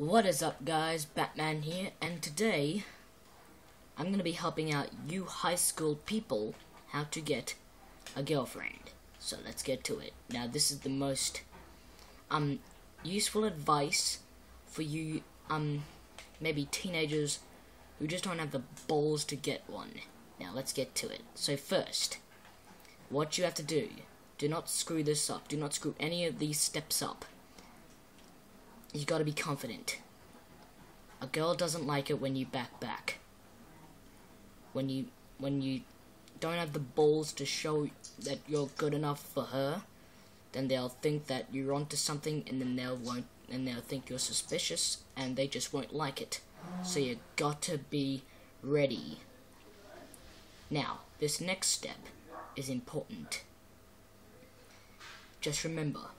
What is up guys, Batman here, and today I'm going to be helping out you high school people how to get a girlfriend. So let's get to it. Now this is the most um useful advice for you um maybe teenagers who just don't have the balls to get one. Now let's get to it. So first, what you have to do, do not screw this up. Do not screw any of these steps up you gotta be confident. A girl doesn't like it when you back back. When you when you don't have the balls to show that you're good enough for her, then they'll think that you're onto something and then they'll won't and they'll think you're suspicious and they just won't like it. So you got to be ready. Now, this next step is important. Just remember,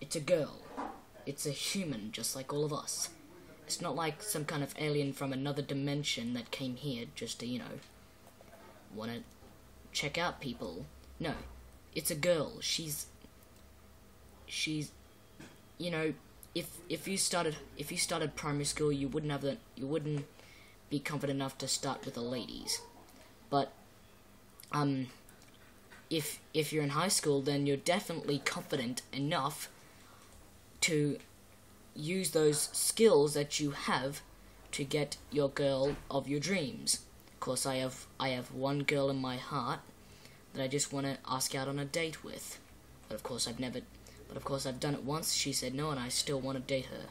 it's a girl. It's a human just like all of us. It's not like some kind of alien from another dimension that came here just to, you know, want to check out people. No, it's a girl. She's she's you know, if if you started if you started primary school, you wouldn't have the you wouldn't be confident enough to start with the ladies. But um if if you're in high school, then you're definitely confident enough to use those skills that you have to get your girl of your dreams. Of course, I have I have one girl in my heart that I just want to ask out on a date with. But of course, I've never. But of course, I've done it once. She said no, and I still want to date her.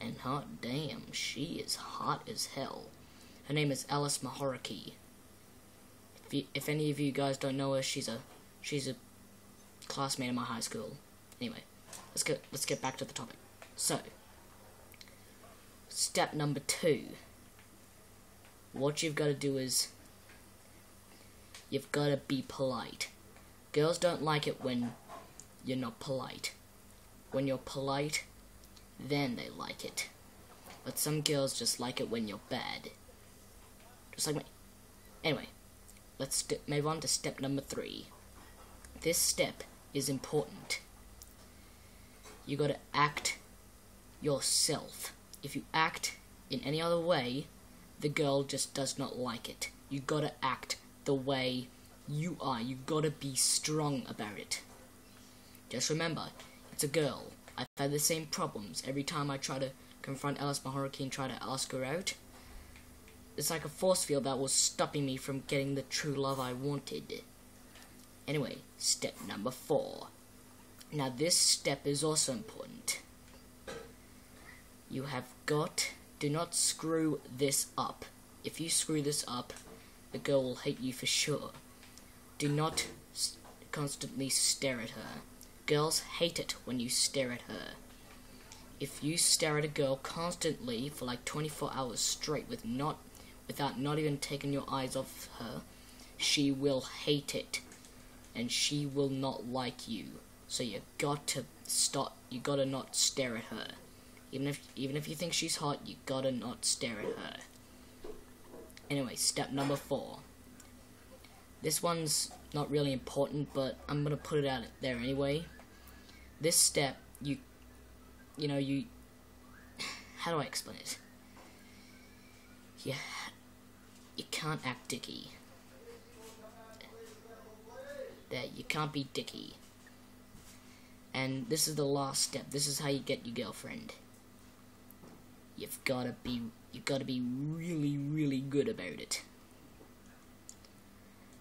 And hot damn, she is hot as hell. Her name is Alice Muhorakeye. If, if any of you guys don't know her, she's a she's a classmate in my high school. Anyway, let's get let's get back to the topic. So, step number two. What you've got to do is you've got to be polite. Girls don't like it when you're not polite. When you're polite, then they like it. But some girls just like it when you're bad. Just like me. Anyway, let's move on to step number three. This step is important you gotta act yourself. If you act in any other way, the girl just does not like it. You gotta act the way you are. You gotta be strong about it. Just remember, it's a girl. I've had the same problems every time I try to confront Alice Muhorakeye and try to ask her out. It's like a force field that was stopping me from getting the true love I wanted. Anyway, step number four. Now this step is also important. You have got, do not screw this up. If you screw this up, the girl will hate you for sure. Do not constantly stare at her. Girls hate it when you stare at her. If you stare at a girl constantly for like 24 hours straight with not without not even taking your eyes off her, she will hate it and she will not like you. So you got to stop. You gotta not stare at her. Even if even if you think she's hot, you gotta not stare at her. Anyway, step number four. This one's not really important, but I'm gonna put it out there anyway. This step, you, you know, you. How do I explain it? Yeah, you can't act dicky. That you can't be dicky. And this is the last step. This is how you get your girlfriend. You've gotta be you've gotta be really, really good about it.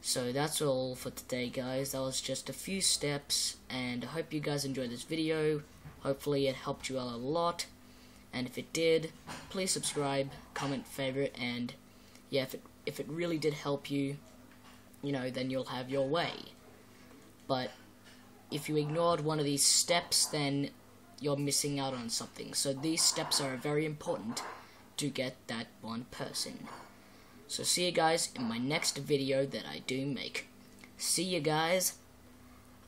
So that's all for today guys. That was just a few steps and I hope you guys enjoyed this video. Hopefully it helped you out a lot. And if it did, please subscribe, comment, favorite, and yeah, if it if it really did help you, you know, then you'll have your way. But if you ignored one of these steps, then you're missing out on something. So these steps are very important to get that one person. So see you guys in my next video that I do make. See you guys.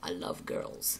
I love girls.